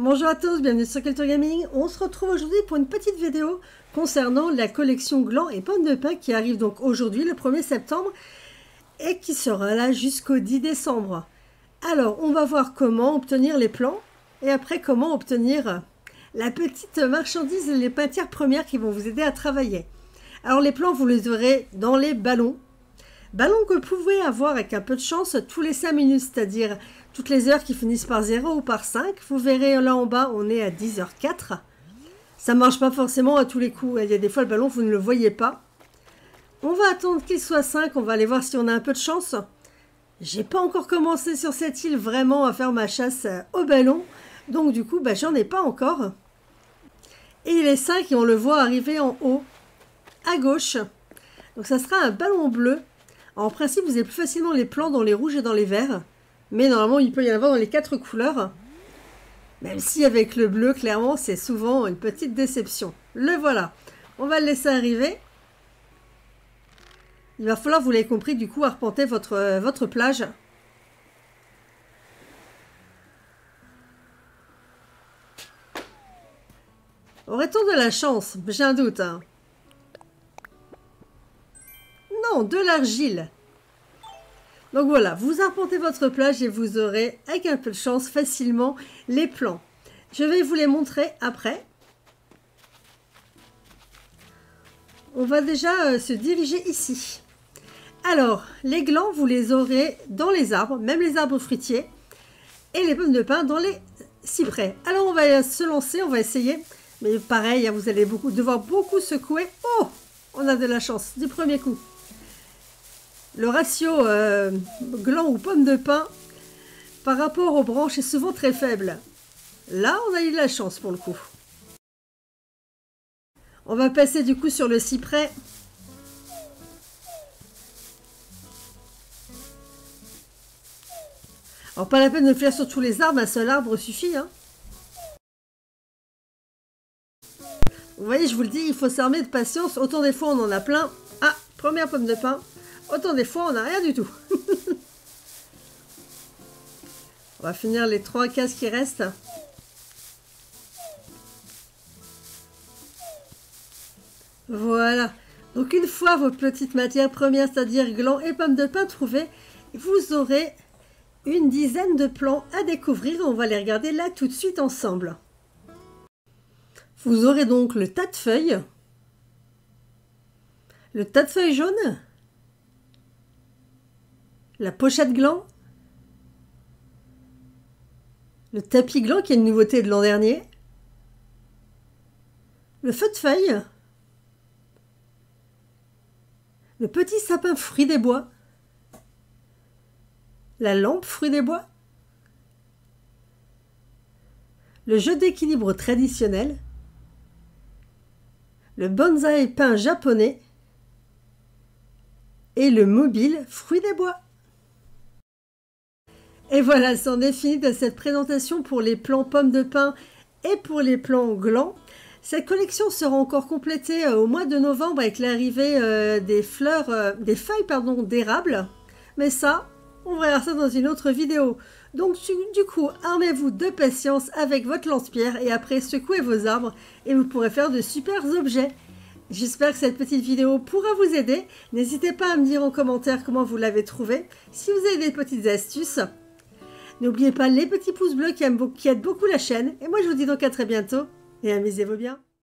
Bonjour à tous, bienvenue sur Culture Gaming. On se retrouve aujourd'hui pour une petite vidéo concernant la collection Gland et Pommes de Pin qui arrive donc aujourd'hui le 1er septembre et qui sera là jusqu'au 10 décembre. Alors, on va voir comment obtenir les plans et après comment obtenir la petite marchandise et les matières premières qui vont vous aider à travailler. Alors les plans, vous les aurez dans les ballons. Ballons que vous pouvez avoir avec un peu de chance tous les 5 minutes, c'est-à-dire toutes les heures qui finissent par 0 ou par 5. Vous verrez là en bas, on est à 10h04. Ça ne marche pas forcément à tous les coups. Il y a des fois le ballon, vous ne le voyez pas. On va attendre qu'il soit 5. On va aller voir si on a un peu de chance. J'ai pas encore commencé sur cette île vraiment à faire ma chasse au ballon. Donc du coup, bah, j'en ai pas encore. Et il est 5 et on le voit arriver en haut, à gauche. Donc ça sera un ballon bleu. En principe, vous avez plus facilement les plans dans les rouges et dans les verts. Mais normalement, il peut y en avoir dans les quatre couleurs. Même si avec le bleu, clairement, c'est souvent une petite déception. Le voilà. On va le laisser arriver. Il va falloir, vous l'avez compris, du coup, arpenter votre, votre plage. Aurait-on de la chance? J'ai un doute. Hein. De l'argile. Donc voilà, vous arpentez votre plage et vous aurez, avec un peu de chance, facilement les plans. Je vais vous les montrer après. On va déjà euh, se diriger ici. Alors, les glands, vous les aurez dans les arbres, même les arbres fruitiers, et les pommes de pin dans les cyprès. Alors, on va se lancer, on va essayer. Mais pareil, hein, vous allez beaucoup, devoir beaucoup secouer. Oh On a de la chance du premier coup le ratio euh, gland ou pomme de pin par rapport aux branches est souvent très faible. Là, on a eu de la chance pour le coup. On va passer du coup sur le cyprès. Alors pas la peine de faire sur tous les arbres, un seul arbre suffit. Hein. Vous voyez, je vous le dis, il faut s'armer de patience. Autant des fois on en a plein. Ah, première pomme de pin. Autant des fois, on n'a rien du tout. on va finir les trois cases qui restent. Voilà. Donc une fois vos petites matières premières, c'est-à-dire glands et pommes de pin trouvées, vous aurez une dizaine de plans à découvrir. On va les regarder là tout de suite ensemble. Vous aurez donc le tas de feuilles, le tas de feuilles jaunes, la pochette gland, le tapis gland qui est une nouveauté de l'an dernier, le feu de feuille, le petit sapin fruit des bois, la lampe fruit des bois, le jeu d'équilibre traditionnel, le bonsaï peint japonais. Et le mobile fruit des bois. Et voilà, c'en est fini de cette présentation pour les plants pommes de pin et pour les plants glands. Cette collection sera encore complétée euh, au mois de novembre avec l'arrivée euh, des fleurs, euh, des feuilles pardon, d'érable. Mais ça, on verra ça dans une autre vidéo. Donc du coup, armez-vous de patience avec votre lance-pierre et après secouez vos arbres et vous pourrez faire de super objets. J'espère que cette petite vidéo pourra vous aider. N'hésitez pas à me dire en commentaire comment vous l'avez trouvé. Si vous avez des petites astuces, N'oubliez pas les petits pouces bleus qui, aident beaucoup la chaîne. Et moi, je vous dis donc à très bientôt. Et amusez-vous bien.